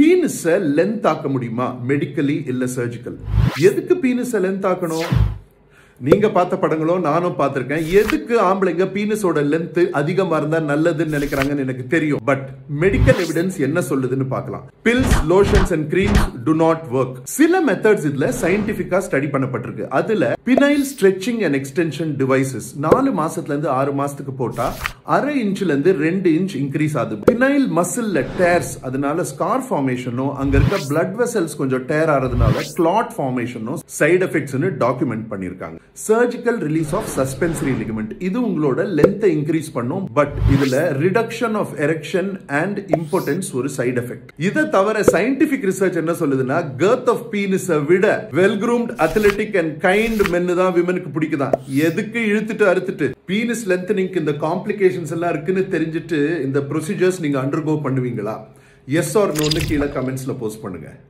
பீனிஸை length ஆக்க முடியுமா? Medically இல்ல சர்ஜிக்கல் எதுக்கு பீனிஸை லென்த் ஆக்கணும்? நீங்க பார்த்த படங்களும் நானும் பார்த்திருக்கேன். எதுக்கு ஆம்பளைங்க பீனஸோட லென்த் அதிகமா இருந்தா நல்லதுன்னு நினைக்கிறாங்கன்னு எனக்கு தெரியும். பட் மெடிக்கல் எவிடன்ஸ் என்ன சொல்லுதுன்னு பார்க்கலாம். Pills lotions and creams do not work சில மெத்தட்ஸ் இதுல சயின்டிபிக்கா ஸ்டடி பண்ணப்பட்டிருக்கு. அதுல penile stretching and extension devices நாலு மாசத்துல இருந்து ஆறு மாசத்துக்கு போட்டா அரை இன்ச்ல இருந்து ரெண்டு இன்ச் இன்க்ரீஸ் ஆகுது. பினைல் மசில்ல டேர்ஸ் அதனால ஸ்கார் ஃபார்மேஷனும் அங்க இருக்க பிளட் வெசல்ஸ் கொஞ்சம் டேர் ஆறதுனால கிளாட் ஃபார்மேஷனும் சைடு எஃபெக்ட்ஸ்னு டாக்குமெண்ட் பண்ணிருக்காங்க. Surgical release of suspensory ligament இது உங்களோட லென்த்தை இன்க்ரீஸ் பண்ணும். பட் இதுல reduction of erection and importance ஒரு சைடு எஃபெக்ட் இதை தவிர சயின்டிபிக் ரிசர்ச் என்ன சொல்லுதுன்னா கர்த் ஆஃப் பீனிஸை விட well groomed athletic and kind மென்னு தான் விமனுக்கு பிடிக்குதான் எதுக்கு இழுத்துட்டு அறுத்துட்டு? பீனிஸ் லென்த்னிங் இந்த காம்ப்ளிகேஷன்ஸ் எல்லாம் இருக்குன்னு தெரிஞ்சுட்டு இந்த ப்ரொசீஜர்ஸ் நீங்க அண்டர்கோ பண்ணுவீங்களா? எஸ் ஆர் நோன்னு கீழே கமெண்ட்ஸ்ல போஸ்ட் பண்ணுங்க.